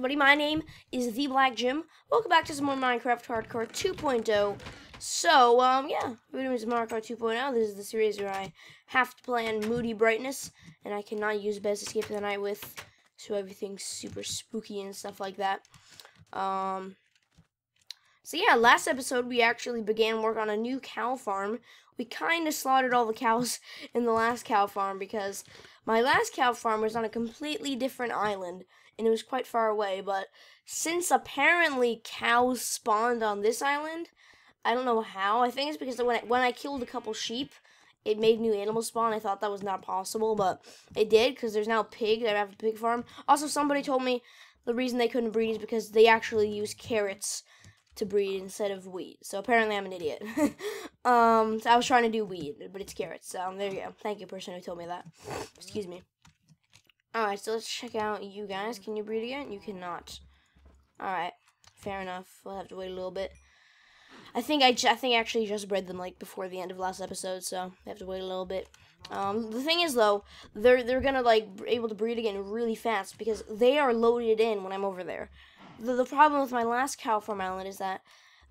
everybody, my name is The Black Jim. Welcome back to some more Minecraft Hardcore 2.0. So, um, yeah, we're doing some Minecraft 2.0. This is the series where I have to play on Moody Brightness, and I cannot use Best Escape of the Night with, so everything's super spooky and stuff like that. Um, so yeah, last episode we actually began work on a new cow farm. We kind of slaughtered all the cows in the last cow farm because my last cow farm was on a completely different island and it was quite far away. But since apparently cows spawned on this island, I don't know how. I think it's because when I, when I killed a couple sheep, it made new animals spawn. I thought that was not possible, but it did because there's now pig. I have a pig farm. Also, somebody told me the reason they couldn't breed is because they actually use carrots to breed instead of wheat. So apparently I'm an idiot. um, so I was trying to do wheat, but it's carrots. So um, there you go. Thank you, person who told me that. Excuse me. Alright, so let's check out you guys. Can you breed again? You cannot. Alright, fair enough. We'll have to wait a little bit. I think I, I think I actually just bred them like before the end of last episode, so we have to wait a little bit. Um, the thing is though, they're they're gonna like able to breed again really fast because they are loaded in when I'm over there. The the problem with my last cow farm island is that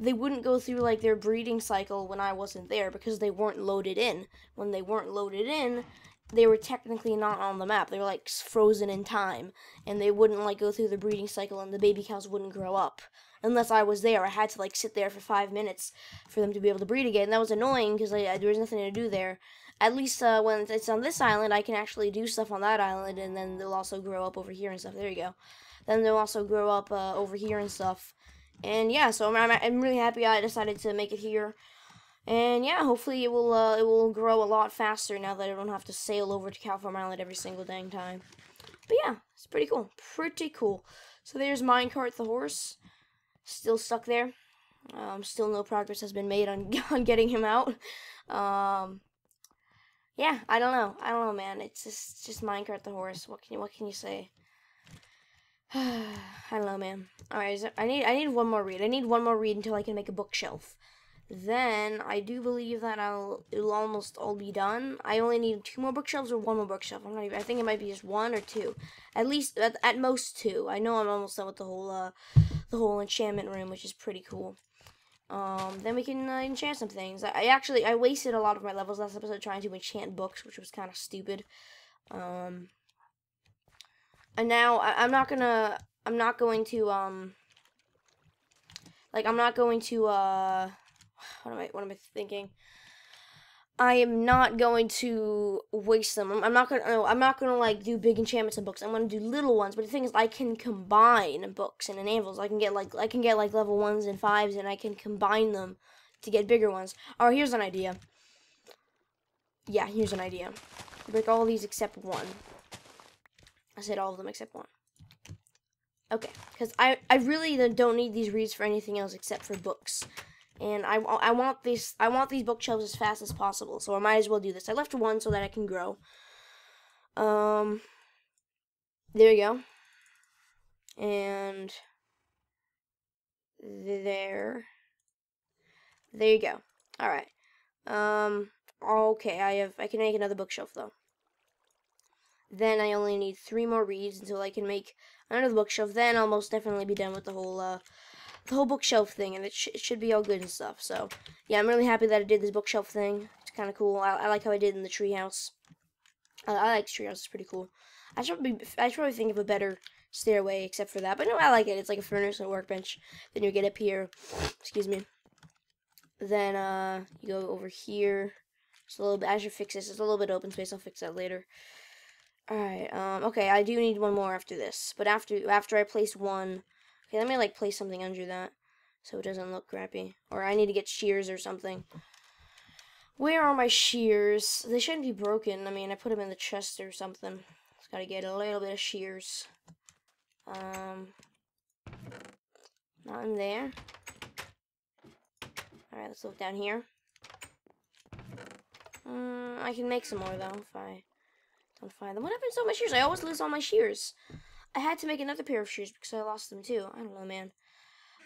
they wouldn't go through like their breeding cycle when I wasn't there because they weren't loaded in. When they weren't loaded in, they were technically not on the map. They were like frozen in time, and they wouldn't like go through the breeding cycle, and the baby cows wouldn't grow up unless I was there. I had to like sit there for five minutes for them to be able to breed again. That was annoying because like, there was nothing to do there. At least uh, when it's on this island, I can actually do stuff on that island, and then they'll also grow up over here and stuff. There you go. Then they'll also grow up uh, over here and stuff. And yeah, so I'm, I'm really happy I decided to make it here. And yeah, hopefully it will uh, it will grow a lot faster now that I don't have to sail over to California Island every single dang time. But yeah, it's pretty cool. Pretty cool. So there's Minecart the horse. Still stuck there. Um, still no progress has been made on, on getting him out. Um, yeah, I don't know. I don't know, man. It's just it's just Minecart the horse. What can you what can you say? I don't know, man. All right, I need I need one more reed. I need one more reed until I can make a bookshelf. Then I do believe that I'll it'll almost all be done. I only need two more bookshelves or one more bookshelf. I'm not even. I think it might be just one or two, at least at, at most two. I know I'm almost done with the whole uh the whole enchantment room, which is pretty cool. Um, then we can uh, enchant some things. I, I, actually I wasted a lot of my levels last episode trying to enchant books, which was kind of stupid. Um, and now I, I'm not gonna. I'm not going to um. Like I'm not going to uh what am I what am I thinking? I am not going to waste them. I'm, I'm not gonna. No, I'm not gonna like do big enchantments and books. I'm gonna do little ones. But the thing is, I can combine books and anvils. I can get like I can get like level ones and fives, and I can combine them to get bigger ones. Or here's an idea. Yeah, here's an idea. Break all these except one. I said all of them except one. Okay, because I I really don't need these reeds for anything else except for books and I, I want these I want these bookshelves as fast as possible, so I might as well do this. I left one so that I can grow. Um, there you go, and there, there you go. All right. Um, okay, I have I can make another bookshelf though. Then I only need three more reeds until I can make another bookshelf. Then I'll most definitely be done with the whole uh, the whole bookshelf thing, and it, sh it, should be all good and stuff. So, yeah, I'm really happy that I did this bookshelf thing. It's kind of cool. I, I, like how I did in the treehouse. I, I like treehouse. It's pretty cool. I should probably, I should probably think of a better stairway except for that. But no, I like it. It's like a furnace and a workbench. Then you get up here. Excuse me. Then uh, you go over here. It's a little bit. I should fix this. It's a little bit open space. I'll fix that later. Alright, um, okay, I do need one more after this. But after after I place one, Okay, let me like place something under that so it doesn't look crappy. Or I need to get shears or something. Where are my shears? They shouldn't be broken. I mean, I put them in the chest or something. Just gotta get a little bit of shears. Um, not in there. Alright, let's look down here. Um, I can make some more though if I don't find them. What happens to all my shears? I always lose all my shears. I had to make another pair of shoes because I lost them too. I don't know, man.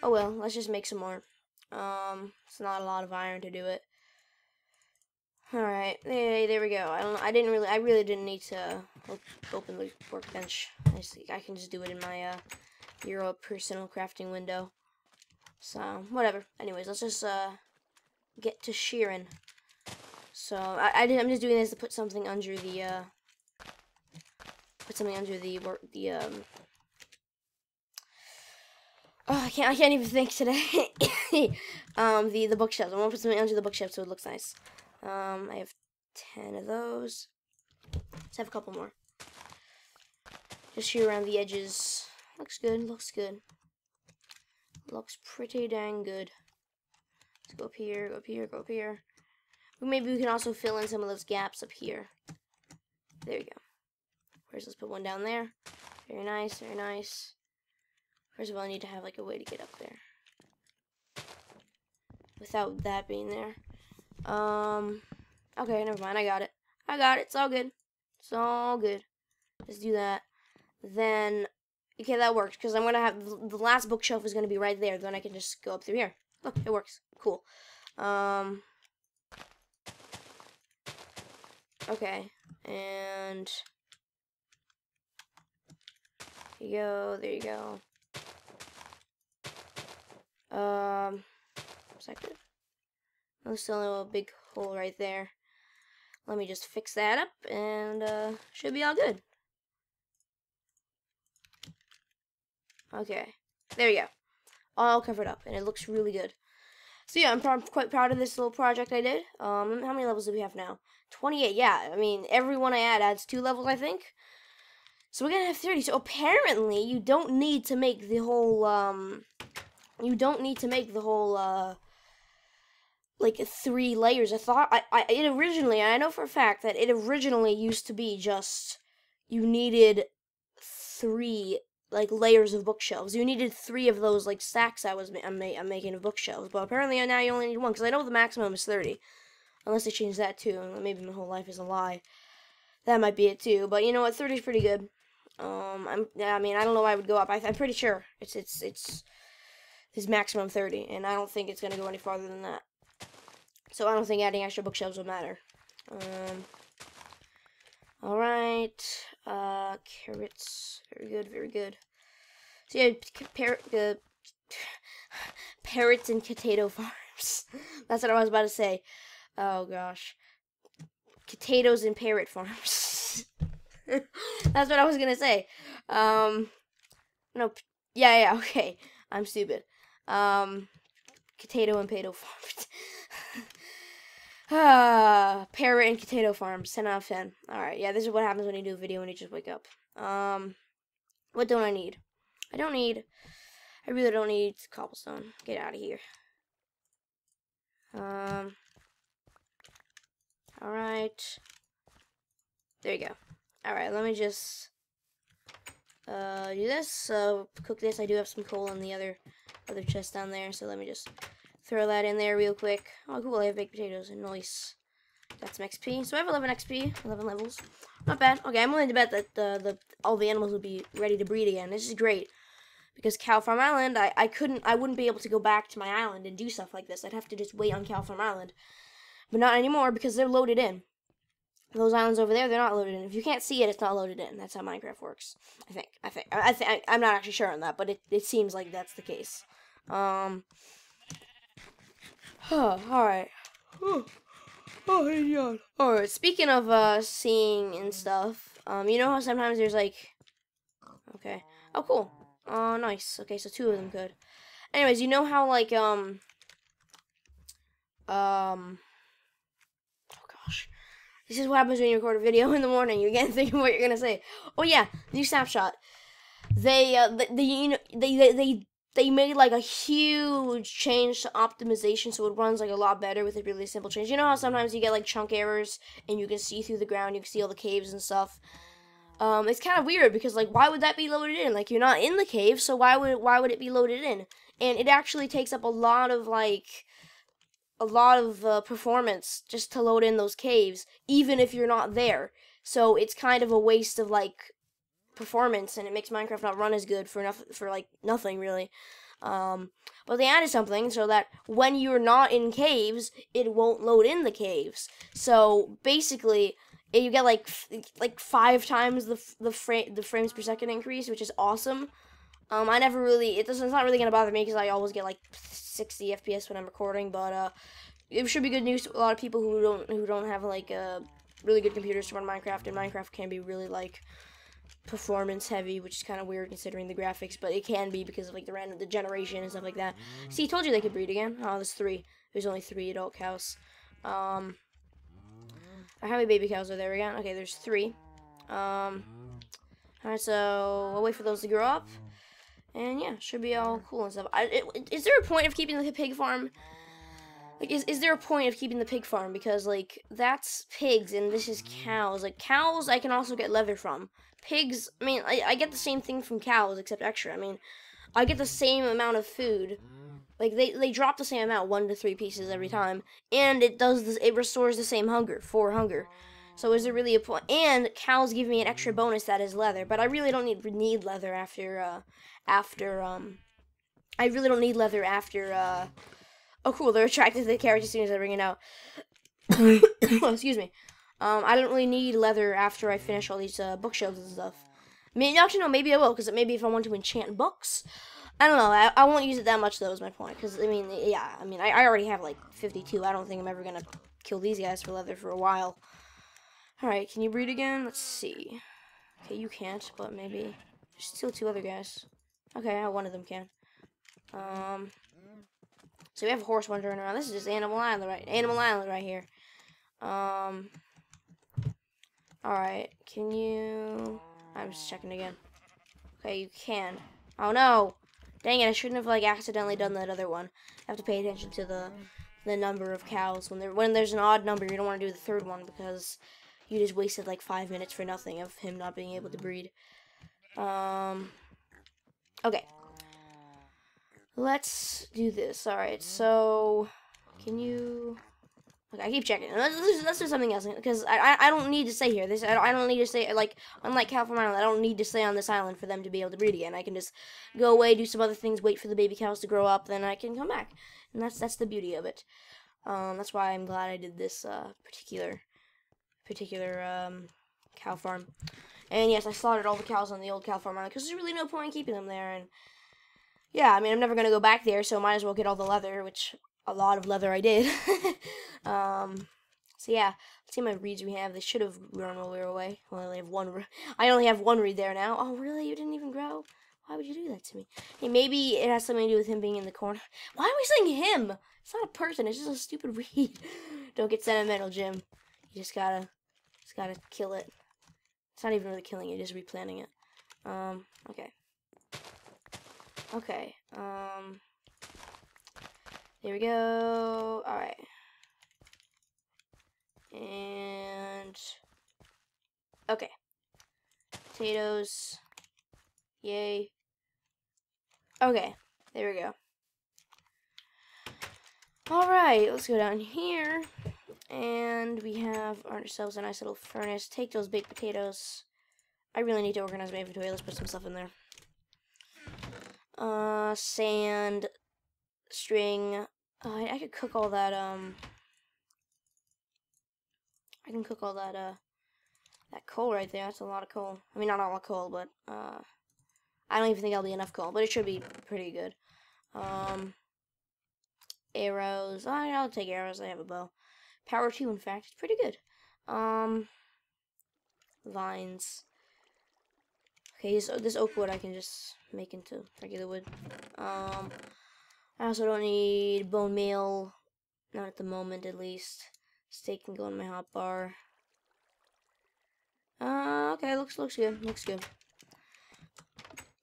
Oh well, let's just make some more. Um, it's not a lot of iron to do it. Alright, hey, there we go. I don't I didn't really I really didn't need to open the workbench. I, just, I can just do it in my uh your personal crafting window. So, whatever. Anyways, let's just uh, get to shearing. So, I, I am just doing this to put something under the, uh, put something under the, the, um, oh, I can't, I can't even think today. um, the, the bookshelves. I want to put something under the bookshelf so it looks nice. Um, I have 10 of those. Let's have a couple more. Just shear around the edges. Looks good, looks good. Looks pretty dang good. Let's go up here, go up here, go up here. Maybe we can also fill in some of those gaps up here. There you go. First, let's put one down there. Very nice, very nice. First of all, I need to have like a way to get up there. Without that being there. Um, okay, never mind, I got it. I got it, it's all good. It's all good. Let's do that. Then, okay, that works, because I'm going to have, the last bookshelf is going to be right there. Then I can just go up through here. Look, it works. Cool. Um, okay, and you go, there you go. Um, is that? There's still a little big hole right there. Let me just fix that up, and uh, should be all good. Okay, there you go. All covered up, and it looks really good. So yeah, I'm pr quite proud of this little project I did. Um, how many levels do we have now? 28, yeah. I mean, every one I add adds two levels, I think. So we're gonna have 30. So apparently, you don't need to make the whole, um, you don't need to make the whole, uh, like three layers. I thought, I, I, it originally, I know for a fact that it originally used to be just, you needed three like layers of bookshelves. You needed three of those like stacks I was ma I'm, ma I'm making of bookshelves, but apparently now you only need one because I know the maximum is thirty, unless they change that too. Maybe my whole life is a lie. That might be it too. But you know what, thirty is pretty good. Um, I'm I mean I don't know why I would go up. I, am pretty sure it's it's it's his maximum thirty, and I don't think it's gonna go any farther than that. So I don't think adding extra bookshelves will matter. Um. All right. Uh, carrots. Very good, very good. So yeah, parrot, uh, parrots and potato farms. That's what I was about to say. Oh gosh. Potatoes and parrot farms. That's what I was gonna say. Um, no, yeah, yeah, okay. I'm stupid. Um, potato and potato farms. Ah, parrot and potato farms. 10 out of 10. Alright, yeah, this is what happens when you do a video when you just wake up. Um, what don't I need? I don't need, I really don't need cobblestone. Get out of here. Um, alright. There you go. Alright, let me just, uh, do this. Uh, cook this. I do have some coal in the other, other chest down there, so let me just throw that in there real quick. Oh, cool, I have baked potatoes. And nice. Got some XP. So I have 11 XP, 11 levels. Not bad. Okay, I'm willing to bet that the, the all the animals will be ready to breed again. This is great. Because Cow Farm Island, I, I couldn't, I wouldn't be able to go back to my island and do stuff like this. I'd have to just wait on Cow Farm Island. But not anymore because they're loaded in. Those islands over there, they're not loaded in. If you can't see it, it's not loaded in. That's how Minecraft works. I think. I think. I think. I'm not actually sure on that, but it, it seems like that's the case. Um, Huh, alright. Oh, oh, yeah. Alright, speaking of uh seeing and stuff, um, you know how sometimes there's like Okay. Oh cool. Oh nice. Okay, so two of them could. Anyways, you know how like um um. This is what happens when you record a video in the morning. You get thinking what you're gonna say. Oh yeah, new snapshot. They uh you know they, they they they made like a huge change to optimization so it runs like a lot better with a really simple change. You know how sometimes you get like chunk errors and you can see through the ground, you can see all the caves and stuff. Um, it's kind of weird because like why would that be loaded in? Like you're not in the cave, so why would why would it be loaded in? And it actually takes up a lot of like a lot of uh, performance just to load in those caves, even if you're not there. So it's kind of a waste of like performance and it makes Minecraft not run as good for enough for like nothing really. Um, but they added something so that when you're not in caves, it won't load in the caves. So basically, you get like like five times the the frame the frames per second increase, which is awesome. Um, I never really, it doesn't, it's not really gonna bother me because I always get like 60 FPS when I'm recording, but uh, it should be good news to a lot of people who don't who don't have like uh, really good computers to run Minecraft, and Minecraft can be really like performance heavy, which is kind of weird considering the graphics, but it can be because of like the random the generation and stuff like that. See, told you they could breed again. Oh, there's three. There's only three adult cows. Um, how many baby cows are there again? Okay, there's three. Um, alright, so I'll wait for those to grow up. And yeah, should be all cool and stuff. I, it, is there a point of keeping the pig farm? Like, is, is there a point of keeping the pig farm? Because, like, that's pigs and this is mm. cows. Like, cows I can also get leather from. Pigs, I mean, I, I get the same thing from cows except extra. I mean, I get the same amount of food. Like, they, they drop the same amount, one to three pieces every time. And it does this, it restores the same hunger, four hunger. So is there really a point? And cows give me an extra bonus that is leather, but I really don't need need leather after uh after um I really don't need leather after uh oh cool they're attracted to the carriage as soon as I bring it out. excuse me. Um, I don't really need leather after I finish all these uh, bookshelves and stuff. I mean, actually, no, maybe I will, because maybe if I want to enchant books, I don't know. I, I won't use it that much, though, is my point. Because, I mean, yeah, I mean, I, I already have, like, 52. I don't think I'm ever going to kill these guys for leather for a while. Alright, can you breed again? Let's see. Okay, you can't, but maybe... There's still two other guys. Okay, one of them can. Um... So we have a horse wandering around. This is just Animal Island right Animal Island right here. Um Alright, can you I'm just checking again. Okay, you can. Oh no! Dang it, I shouldn't have like accidentally done that other one. I have to pay attention to the the number of cows. When there when there's an odd number, you don't want to do the third one because you just wasted like five minutes for nothing of him not being able to breed. Um, okay. Let's do this. Alright, so can you... Okay, I keep checking. Let's, let's do something else because I, I, I don't need to stay here. This I don't, I don't need to stay like unlike California Island. I don't need to stay on this island for them to be able to breed again. I can just go away, do some other things, wait for the baby cows to grow up, then I can come back. And that's that's the beauty of it. Um, that's why I'm glad I did this uh, particular particular um, cow farm. And yes, I slaughtered all the cows on the old cow farm because there's really no point in keeping them there. And yeah, I mean, I'm never gonna go back there, so might as well get all the leather, which a lot of leather I did. um, so yeah, let's see many reeds we have. They should have grown while we were away. Well, I only have one. I only have one reed there now. Oh, really? You didn't even grow? Why would you do that to me? Hey, maybe it has something to do with him being in the corner. Why are we saying him? It's not a person. It's just a stupid reed. Don't get sentimental, Jim. You just gotta, gotta kill it. It's not even really killing it, just replanting it. Um, okay. Okay, um, there we go. Alright. And, okay. Potatoes. Yay. Okay, there we go. Alright, let's go down here. And we have ourselves a nice little furnace. Take those baked potatoes. I really need to organize my inventory. Let's put some stuff in there. Uh, sand, string. Uh, I, I could cook all that, um... I can cook all that, uh... That coal right there. That's a lot of coal. I mean, not all coal, but, uh... I don't even think that'll be enough coal, but it should be pretty good. Um... Arrows. Oh, I'll take arrows. I have a bow. Power 2, in fact. It's pretty good. Um, vines. Okay, so this oak wood I can just make into regular wood. Um, I also don't need bone meal. Not at the moment, at least. Steak can go in my hot bar. Uh, okay, looks looks good. Looks good.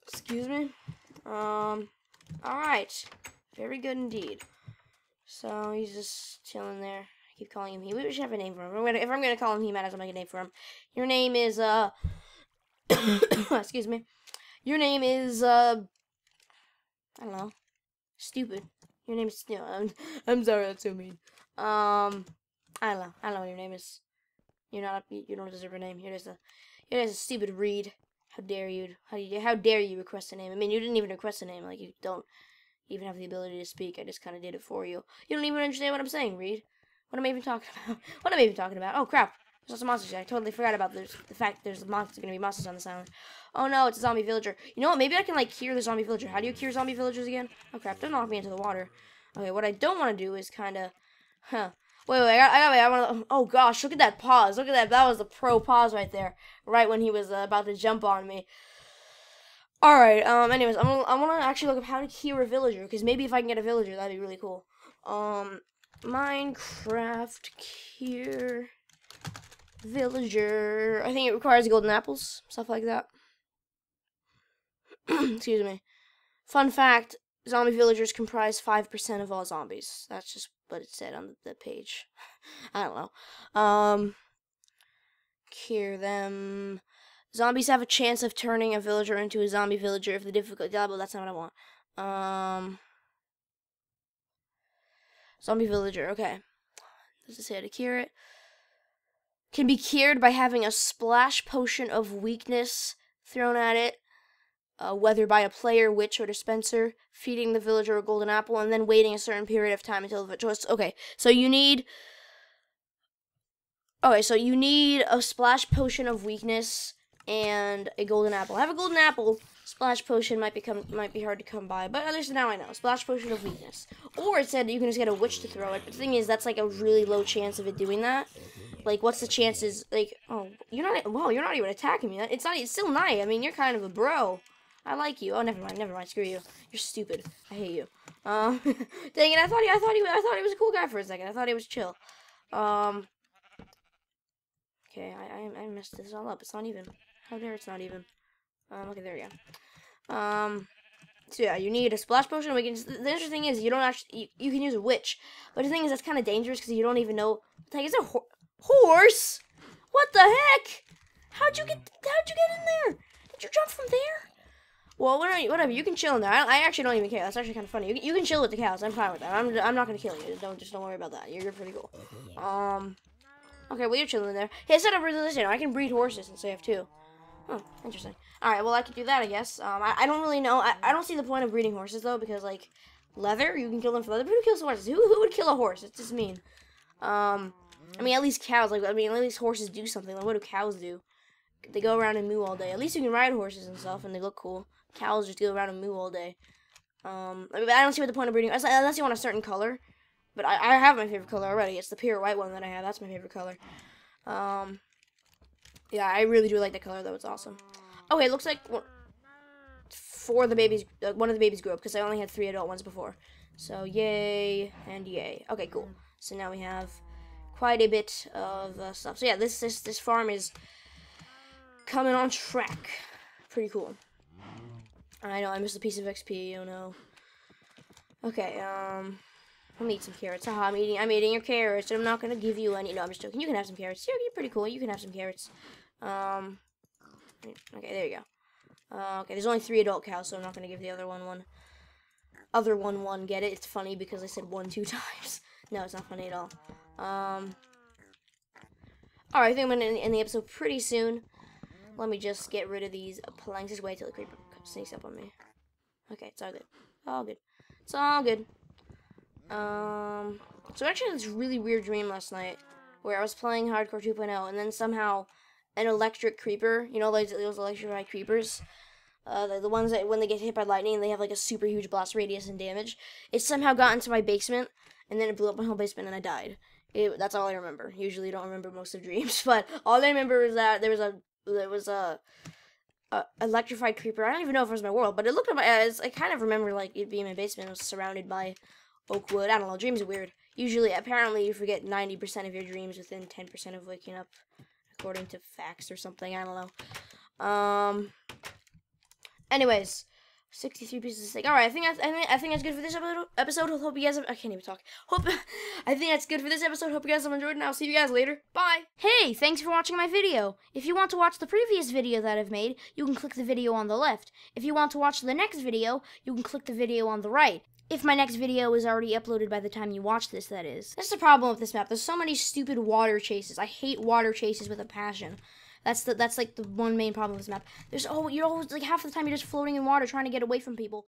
Excuse me. Um, alright. Very good indeed. So, he's just chilling there keep calling him he. We should have a name for him. If I'm gonna, if I'm gonna call him he, might as well make a name for him. Your name is uh, excuse me. Your name is uh, I don't know, stupid. Your name is. Know, I'm, I'm sorry, that's so mean. Um, I don't know. I don't know what your name is. You're not. You don't deserve a name. You're just a. You're just a stupid reed. How dare you? How do you? How dare you request a name? I mean, you didn't even request a name. Like you don't even have the ability to speak. I just kind of did it for you. You don't even understand what I'm saying, Reed. What am I even talking about? What am I even talking about? Oh, crap. There's of monsters. I totally forgot about the fact there's monsters going to be monsters on this island. Oh no, it's a zombie villager. You know what? Maybe I can like cure the zombie villager. How do you cure zombie villagers again? Oh crap! Don't knock me into the water. Okay, what I don't want to do is kind of, huh? Wait, wait, I got, I got, wait, I want to. Oh gosh, look at that pause. Look at that. That was the pro pause right there. Right when he was uh, about to jump on me. All right. Um. Anyways, I'm gonna, I want to actually look up how to cure a villager because maybe if I can get a villager, that'd be really cool. Um, Minecraft cure villager. I think it requires golden apples, stuff like that. Excuse me. Fun fact: zombie villagers comprise five percent of all zombies. That's just what it said on the page. I don't know. Um, cure them. Zombies have a chance of turning a villager into a zombie villager if the difficulty double. That's not what I want. Um, zombie villager. Okay. Does it say how to cure it? Can be cured by having a splash potion of weakness thrown at it, uh, whether by a player, witch, or dispenser, feeding the villager a golden apple, and then waiting a certain period of time until the choice. Okay, so you need. Okay, so you need a splash potion of weakness and a golden apple. Have a golden apple. Splash potion might become might be hard to come by, but at least now I know. Splash potion of weakness. Or it said you can just get a witch to throw it. But the thing is, that's like a really low chance of it doing that. Like, what's the chances? Like, oh, you're not. Wow, you're not even attacking me. It's not. It's still night. I mean, you're kind of a bro. I like you. Oh, never mind. Never mind. Screw you. You're stupid. I hate you. Um, dang it. I thought he. I thought he. I thought he was a cool guy for a second. I thought he was chill. Um. Okay, I I, I messed this all up. It's not even. How dare it's not even. Um. Okay, there we go. Um. So yeah, you need a splash potion. We can. The interesting thing is you don't actually. You, you can use a witch, but the thing is that's kind of dangerous because you don't even know. Like, is it ho horse? What the heck? How'd you get? How'd you get in there? Did you jump from there? Well, whatever. You can chill in there. I, I actually don't even care. That's actually kind of funny. You, you can chill with the cows. I'm fine with that. I'm, I'm not gonna kill you. Don't just don't worry about that. You're, you're pretty cool. Um. Okay, well you're chilling there. Hey, instead of religion, I can breed horses I have two. Oh, interesting. All right, well I could do that, I guess. Um, I, I don't really know. I, I don't see the point of breeding horses though, because like leather, you can kill them for leather. But who kills horses? Who who would kill a horse? It's just mean. Um, I mean at least cows. Like I mean at least horses do something. Like what do cows do? They go around and moo all day. At least you can ride horses and stuff, and they look cool. Cows just go around and moo all day. Um, I, mean, I don't see what the point of breeding unless you want a certain color. But I, I have my favorite color already. It's the pure white one that I have. That's my favorite color. Um, yeah, I really do like the color though. It's awesome. Okay, it looks like four of the babies, uh, one of the babies grew up because I only had three adult ones before. So yay and yay. Okay, cool. So now we have quite a bit of uh, stuff. So yeah, this this this farm is coming on track. Pretty cool. I know I missed a piece of XP. Oh no. Okay. Um. Let me eat some carrots. Haha, I'm eating I'm eating your carrots, and I'm not gonna give you any. No, I'm just joking. You can have some carrots. You're, you're pretty cool. You can have some carrots. Um. Okay, there you go. Uh, okay, there's only three adult cows, so I'm not gonna give the other one one. Other one one. Get it? It's funny because I said one two times. no, it's not funny at all. Um. All right, I think I'm gonna end the episode pretty soon. Let me just get rid of these planks. Just wait till the creeper sneaks up on me. Okay, it's all good. All good. It's all good. Um, so I actually had this really weird dream last night where I was playing Hardcore 2.0 and then somehow an electric creeper, you know, those, those electrified creepers, uh, the, the ones that when they get hit by lightning, they have like a super huge blast radius and damage. It somehow got into my basement and then it blew up my whole basement and I died. It, that's all I remember. Usually don't remember most of dreams, but all I remember is that there was a there was a, a electrified creeper. I don't even know if it was my world, but it looked at my eyes. I kind of remember like it being my basement. It was surrounded by oak wood. I don't know. Dreams are weird. Usually, apparently, you forget 90% of your dreams within 10% of waking up, according to facts or something. I don't know. Um. Anyways, 63 pieces of steak. All right, I think that's, I think I think that's good for this episode. Hope you guys have, I can't even talk. Hope I think that's good for this episode. Hope you guys have enjoyed and I'll see you guys later. Bye. Hey, thanks for watching my video. If you want to watch the previous video that I've made, you can click the video on the left. If you want to watch the next video, you can click the video on the right. If my next video is already uploaded by the time you watch this, that is. That's the problem with this map. There's so many stupid water chases. I hate water chases with a passion. That's the that's like the one main problem with this map. There's oh you're always like half the time you're just floating in water trying to get away from people.